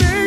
You.